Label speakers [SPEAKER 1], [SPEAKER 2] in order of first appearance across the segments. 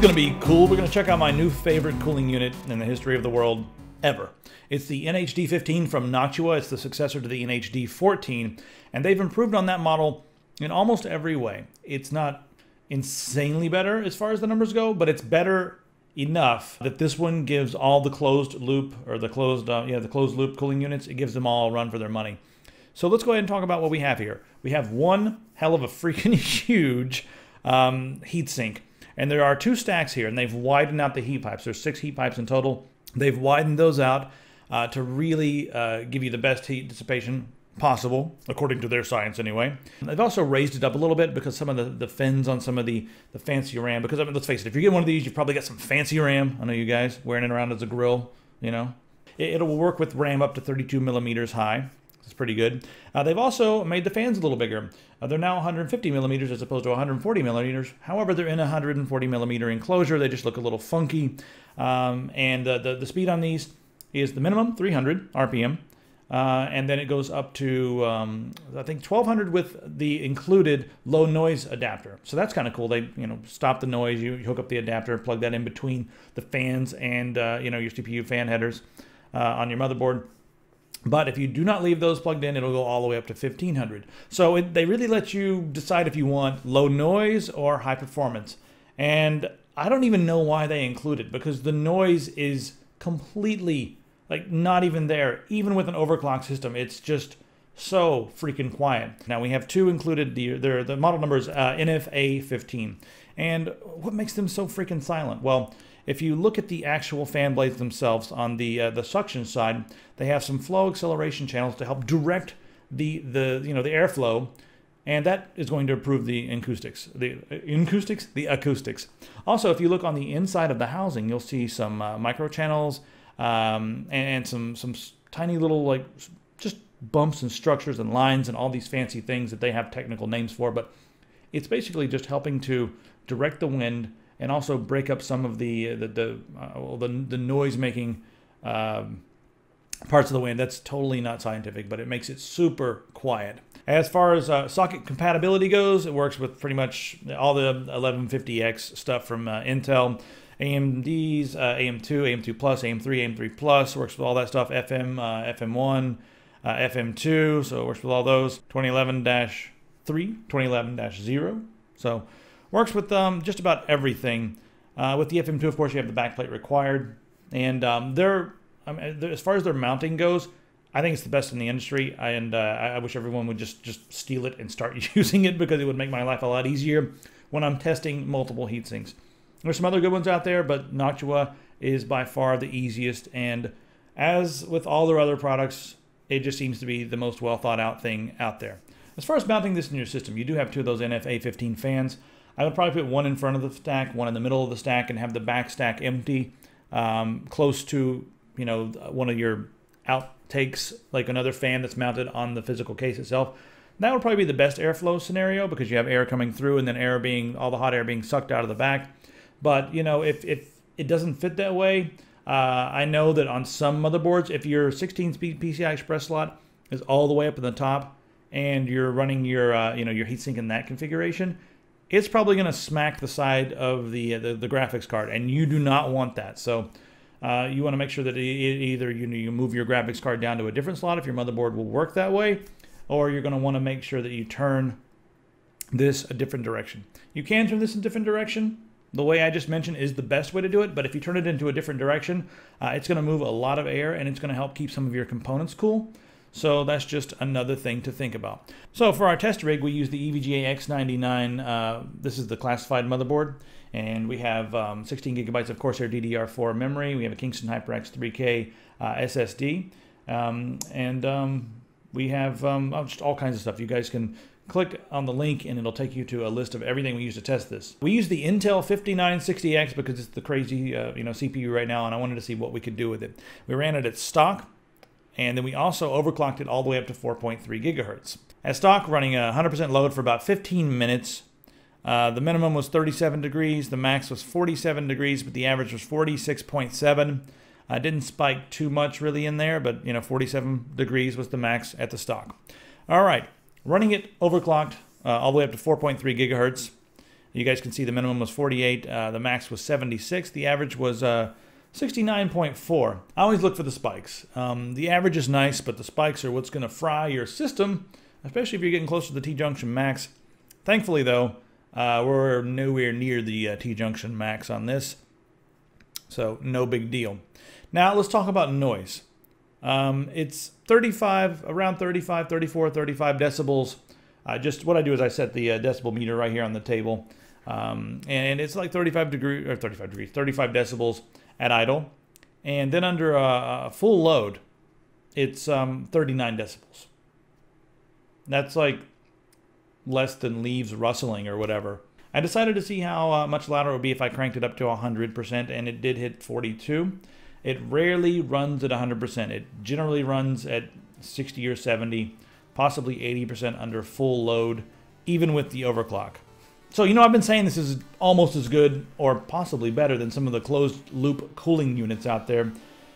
[SPEAKER 1] is going to be cool. We're going to check out my new favorite cooling unit in the history of the world ever. It's the NH-D15 from Noctua. It's the successor to the NH-D14, and they've improved on that model in almost every way. It's not insanely better as far as the numbers go, but it's better enough that this one gives all the closed loop or the closed uh, yeah the closed loop cooling units. It gives them all a run for their money. So let's go ahead and talk about what we have here. We have one hell of a freaking huge um, heatsink. And there are two stacks here, and they've widened out the heat pipes. There's six heat pipes in total. They've widened those out uh, to really uh, give you the best heat dissipation possible, according to their science anyway. They've also raised it up a little bit because some of the, the fins on some of the, the fancy RAM, because I mean, let's face it, if you get one of these, you've probably got some fancy RAM. I know you guys wearing it around as a grill, you know. It, it'll work with RAM up to 32 millimeters high. Pretty good. Uh, they've also made the fans a little bigger. Uh, they're now 150 millimeters as opposed to 140 millimeters. However, they're in a 140 millimeter enclosure. They just look a little funky. Um, and uh, the, the speed on these is the minimum 300 RPM. Uh, and then it goes up to um, I think 1200 with the included low noise adapter. So that's kind of cool. They you know stop the noise. You, you, hook up the adapter, plug that in between the fans and uh, you know your CPU fan headers uh, on your motherboard. But if you do not leave those plugged in, it'll go all the way up to 1500. So it, they really let you decide if you want low noise or high performance. And I don't even know why they include it because the noise is completely like not even there. Even with an overclock system, it's just so freaking quiet. Now we have two included. The the model number is uh, NF-A15. And what makes them so freaking silent? Well, if you look at the actual fan blades themselves on the uh, the suction side, they have some flow acceleration channels to help direct the the you know the airflow, and that is going to improve the acoustics. The uh, acoustics, the acoustics. Also, if you look on the inside of the housing, you'll see some uh, micro channels um, and some some tiny little like just bumps and structures and lines and all these fancy things that they have technical names for, but it's basically just helping to direct the wind and also break up some of the the the uh, the, the noise making um, parts of the wind. That's totally not scientific, but it makes it super quiet. As far as uh, socket compatibility goes, it works with pretty much all the 1150X stuff from uh, Intel. AMD's uh, AM2, AM2 Plus, AM3, AM3 Plus works with all that stuff. FM, uh, FM1, uh, FM2, so it works with all those. 2011 3, 2011 0. So Works with um, just about everything. Uh, with the FM2, of course, you have the backplate required. And um, they're, I mean, as far as their mounting goes, I think it's the best in the industry. And uh, I wish everyone would just, just steal it and start using it because it would make my life a lot easier when I'm testing multiple heat sinks. There's some other good ones out there, but Noctua is by far the easiest. And as with all their other products, it just seems to be the most well thought out thing out there. As far as mounting this in your system, you do have two of those NF-A15 fans. I would probably put one in front of the stack, one in the middle of the stack, and have the back stack empty, um, close to you know one of your outtakes, like another fan that's mounted on the physical case itself. That would probably be the best airflow scenario because you have air coming through and then air being all the hot air being sucked out of the back. But you know if if it doesn't fit that way, uh, I know that on some motherboards, if your 16-speed PCI Express slot is all the way up in the top and you're running your uh, you know your heatsink in that configuration, it's probably going to smack the side of the, the, the graphics card, and you do not want that. So uh, you want to make sure that either you, you move your graphics card down to a different slot if your motherboard will work that way, or you're going to want to make sure that you turn this a different direction. You can turn this in a different direction. The way I just mentioned is the best way to do it, but if you turn it into a different direction, uh, it's going to move a lot of air and it's going to help keep some of your components cool. So that's just another thing to think about. So for our test rig, we use the EVGA X99. Uh, this is the classified motherboard. And we have um, 16 gigabytes of Corsair DDR4 memory. We have a Kingston HyperX 3K uh, SSD. Um, and um, we have um, oh, just all kinds of stuff. You guys can click on the link and it'll take you to a list of everything we use to test this. We use the Intel 5960X because it's the crazy uh, you know CPU right now and I wanted to see what we could do with it. We ran it at stock and then we also overclocked it all the way up to 4.3 gigahertz. At stock, running 100% load for about 15 minutes. Uh, the minimum was 37 degrees, the max was 47 degrees, but the average was 46.7. I uh, didn't spike too much really in there, but you know, 47 degrees was the max at the stock. All right, running it overclocked uh, all the way up to 4.3 gigahertz. You guys can see the minimum was 48, uh, the max was 76, the average was uh, 69.4. I always look for the spikes. Um, the average is nice, but the spikes are what's going to fry your system, especially if you're getting close to the T-junction max. Thankfully, though, uh, we're nowhere near the uh, T-junction max on this, so no big deal. Now let's talk about noise. Um, it's 35, around 35, 34, 35 decibels. Uh, just what I do is I set the uh, decibel meter right here on the table. Um, and it's like 35 degrees, or 35 degrees, 35 decibels at idle. And then under a, a full load, it's um, 39 decibels. That's like less than leaves rustling or whatever. I decided to see how uh, much louder it would be if I cranked it up to 100%, and it did hit 42. It rarely runs at 100%. It generally runs at 60 or 70, possibly 80% under full load, even with the overclock. So, you know, I've been saying this is almost as good or possibly better than some of the closed loop cooling units out there.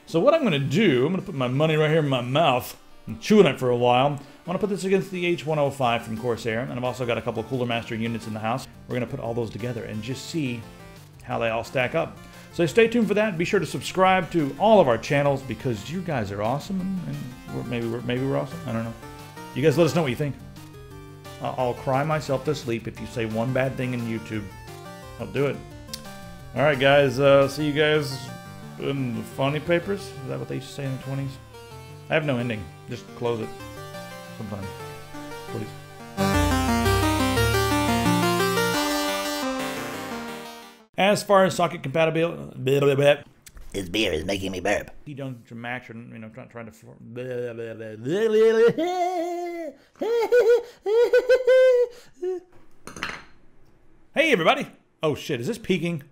[SPEAKER 1] So what I'm going to do, I'm going to put my money right here in my mouth and chew on it for a while. I'm going to put this against the H105 from Corsair, and I've also got a couple Cooler Master units in the house. We're going to put all those together and just see how they all stack up. So stay tuned for that. Be sure to subscribe to all of our channels because you guys are awesome, and, and we're, maybe we're maybe we're awesome. I don't know. You guys let us know what you think. I'll cry myself to sleep if you say one bad thing in YouTube. I'll do it. All right, guys. Uh, see you guys in the funny papers. Is that what they used to say in the 20s? I have no ending. Just close it sometime. Please. As far as socket compatibility,
[SPEAKER 2] This beer is making me burp.
[SPEAKER 1] you don't match or you know trying trying to. Hey everybody! Oh shit! Is this peaking?